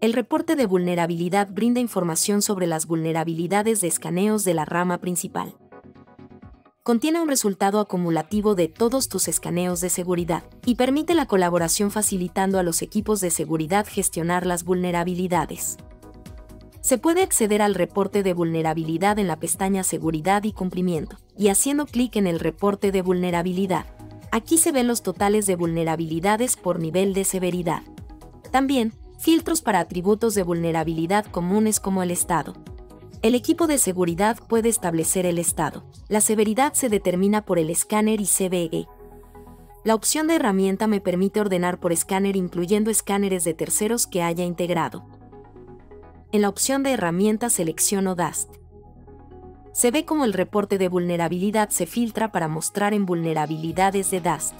El reporte de vulnerabilidad brinda información sobre las vulnerabilidades de escaneos de la rama principal. Contiene un resultado acumulativo de todos tus escaneos de seguridad y permite la colaboración facilitando a los equipos de seguridad gestionar las vulnerabilidades. Se puede acceder al reporte de vulnerabilidad en la pestaña Seguridad y Cumplimiento, y haciendo clic en el reporte de vulnerabilidad. Aquí se ven los totales de vulnerabilidades por nivel de severidad. También, filtros para atributos de vulnerabilidad comunes como el estado. El equipo de seguridad puede establecer el estado. La severidad se determina por el escáner y CVE. La opción de herramienta me permite ordenar por escáner incluyendo escáneres de terceros que haya integrado en la opción de herramientas selecciono DAST. Se ve como el reporte de vulnerabilidad se filtra para mostrar en vulnerabilidades de DAST.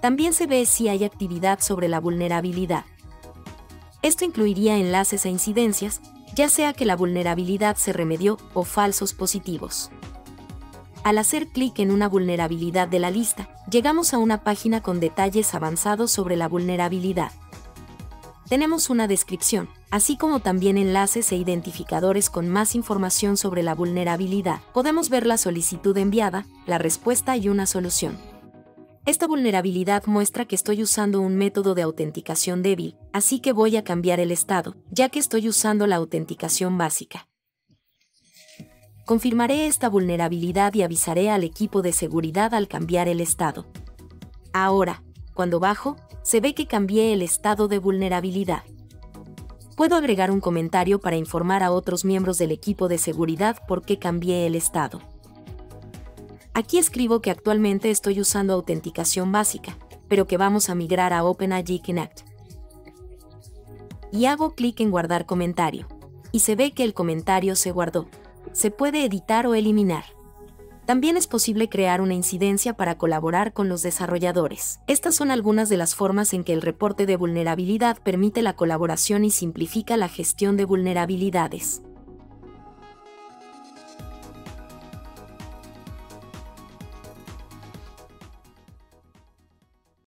También se ve si hay actividad sobre la vulnerabilidad. Esto incluiría enlaces a incidencias, ya sea que la vulnerabilidad se remedió o falsos positivos. Al hacer clic en una vulnerabilidad de la lista, llegamos a una página con detalles avanzados sobre la vulnerabilidad tenemos una descripción, así como también enlaces e identificadores con más información sobre la vulnerabilidad. Podemos ver la solicitud enviada, la respuesta y una solución. Esta vulnerabilidad muestra que estoy usando un método de autenticación débil, así que voy a cambiar el estado, ya que estoy usando la autenticación básica. Confirmaré esta vulnerabilidad y avisaré al equipo de seguridad al cambiar el estado. Ahora, cuando bajo, se ve que cambié el estado de vulnerabilidad. Puedo agregar un comentario para informar a otros miembros del equipo de seguridad por qué cambié el estado. Aquí escribo que actualmente estoy usando autenticación básica, pero que vamos a migrar a OpenID Connect. Y hago clic en guardar comentario. Y se ve que el comentario se guardó. Se puede editar o eliminar. También es posible crear una incidencia para colaborar con los desarrolladores. Estas son algunas de las formas en que el reporte de vulnerabilidad permite la colaboración y simplifica la gestión de vulnerabilidades.